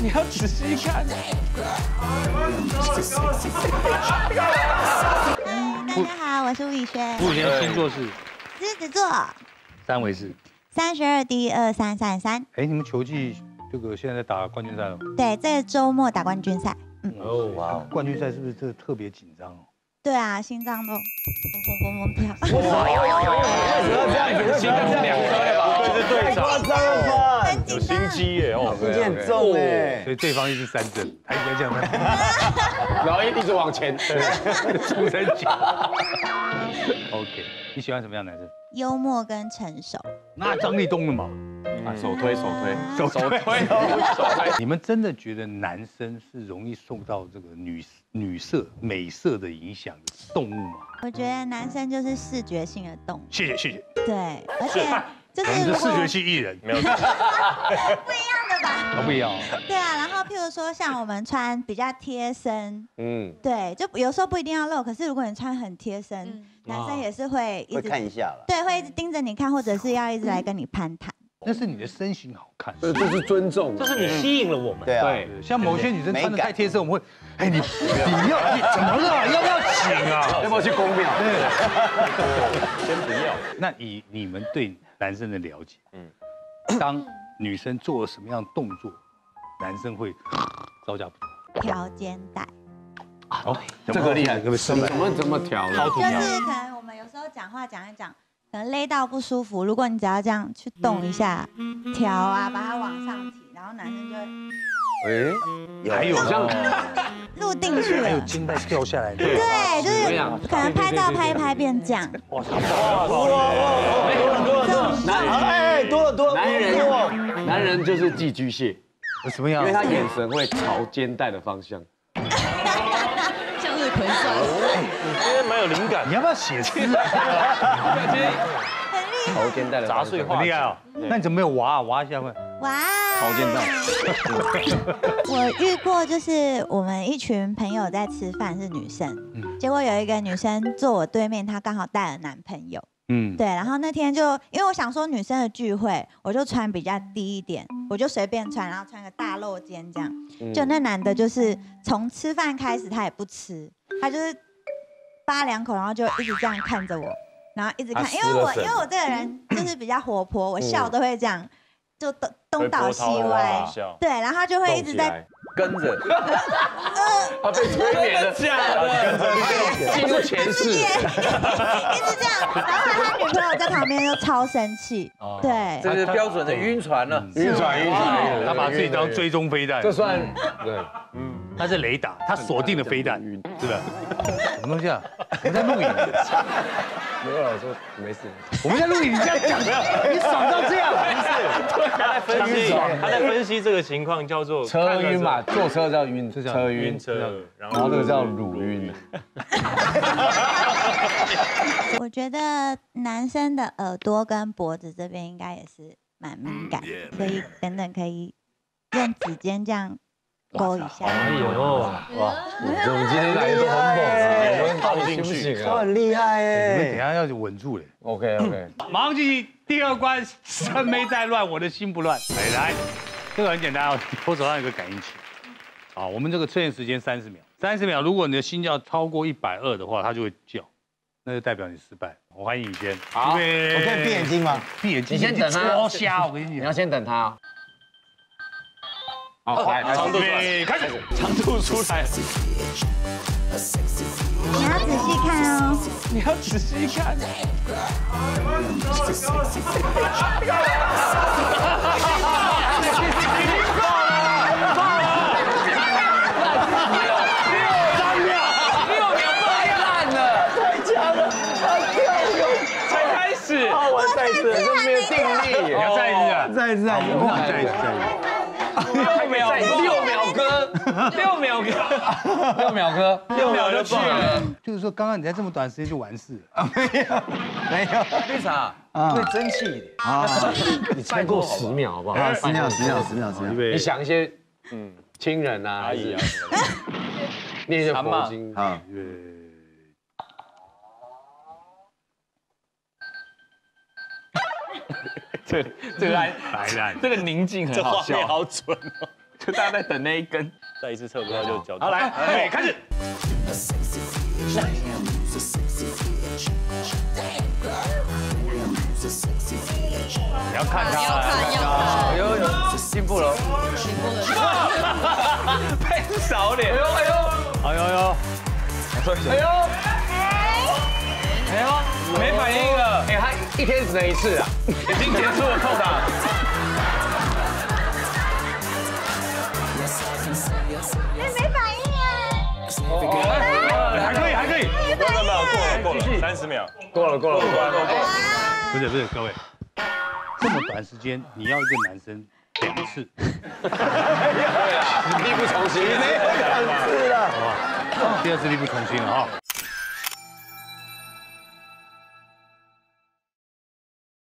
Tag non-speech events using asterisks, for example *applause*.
你要仔细看。嗯，大家好，我是吴宇轩，吴宇轩星座是狮子座，三围是。三十二 D 二三三三。哎，你们球技这个现在在打冠军赛了吗？对，这周末打冠军赛。嗯，哦，哇，冠军赛是不是这个特别紧张哦？对啊，心脏都砰砰砰砰跳。为什么这样子？心脏两颗了吧？对是队长，有心机耶哦，心机很重哎，所以对方一直三针，他应该这样子，然后一直往前，出 *laughs* 三角。OK，你喜欢什么样男生？幽默跟成熟。那张立东了嘛？啊，手推手推手推手推。*laughs* 你们真的觉得男生是容易受到这个女女色美色的影响的动物吗？我觉得男生就是视觉性的动物。谢谢谢谢。对，而且就是我们是视觉系艺人，没有 *laughs* 不一样的吧？不一样。对啊，然后譬如说像我们穿比较贴身，嗯，对，就有时候不一定要露，可是如果你穿很贴身，男生也是会一直看一下了，对，会一直盯着你看，或者是要一直来跟你攀谈。那是你的身形好看，这是尊重，这是你吸引了我们。对啊，像某些女生穿的太贴身，我们会，哎，你你要你怎么了？要不要请啊？*laughs* 要不要去公庙？对，*laughs* 先不要。那以你们对男生的了解，嗯，当女生做了什么样的动作，男生会招架不住？调肩带。哦，这个厉害，怎么怎么调？就是可能我们有时候讲话讲一讲。可能勒到不舒服，如果你只要这样去动一下，调啊，把它往上提，然后男生就会，哎，还有像入定去了，还有金带掉下来，对，就是可能拍照拍一拍变这样，哇哇哇哇，多了多了多了，男哎多了多了，男人男人就是寄居蟹，什么样？因为他眼神会朝肩带的方向。很帅，你今天蛮有灵感，你要不要写诗啊？很厉害，朝肩带的杂碎很厉害哦。那你怎么没有娃娃一下会？哇，朝肩带。*laughs* 我遇过，就是我们一群朋友在吃饭，是女生，结果有一个女生坐我对面，她刚好带了男朋友。嗯，对，然后那天就因为我想说女生的聚会，我就穿比较低一点，我就随便穿，然后穿个大露肩这样。就那男的，就是从吃饭开始他也不吃，他就是扒两口，然后就一直这样看着我，然后一直看，因为我因为我这个人就是比较活泼，我笑都会这样，就东东倒西歪，对，然后他就会一直在。跟着，他被催眠了，假的，进入前世，一直这样，然后他女朋友在旁边就超生气，对，这是标准的晕船了，晕船晕船，他把自己当追踪飞弹，这算对，嗯，他是雷达，他锁定了飞弹，是的，什么东西啊？你在录影？没有，我说没事。我们在录影，你这样讲，*laughs* 你爽到这样？不是，他在分析，他在分析这个情况叫做车晕嘛，坐车叫晕，车晕车，然后这个叫乳晕。*laughs* 我觉得男生的耳朵跟脖子这边应该也是蛮敏感，所以等等可以用指尖这样。勾一下，哎呦，哇，我们今天来的都很猛，*laughs* 我们套进去，他很厉害哎，你们等下要稳住嘞，OK OK，马上进行第二关，身没在乱，我的心不乱，来来，这个很简单哦，我手上有个感应器，好，我们这个测验时间三十秒，三十秒，如果你的心跳超过一百二的话，它就会叫，那就代表你失败。我欢迎你先，好，我可以闭眼睛吗？闭眼睛，你先等他，超瞎，我跟你讲，你要先等他。好，来长度出来，开始长度出来。你要仔细看哦，你要仔细看。才开始，好，我再一次，这没有定力，要再一次，再一次，再一次，再一次。六秒，六秒哥，六秒哥，六秒哥，六秒就去了。就是说，刚刚你在这么短时间就完事了？没有，没有。为啥？会争气一点啊！你超过十秒好不好？十秒，十秒，十秒，十秒。你想一些，嗯，亲人啊，阿姨啊，念一些佛经啊。*laughs* 这 *laughs* 这个白烂，*laughs* 这个宁静很好笑，好准哦。*laughs* 就大家在等那一根，再一次测不到就交。好，来，对，开始。你要看他，要看要看，哎呦，进步了，进步了，太少脸。哎呦哎呦。哎呦呦，哎呦哎呦，没反应一天只能一次啊，*laughs* 已经结束了，扣打。哎，没反应还可以还可以，没有没有过了过了，三十秒。过了过了过了，不是不是，各位，这么短时间你要一个男生两次，力不从心，好吧？第二次力不从心了哈。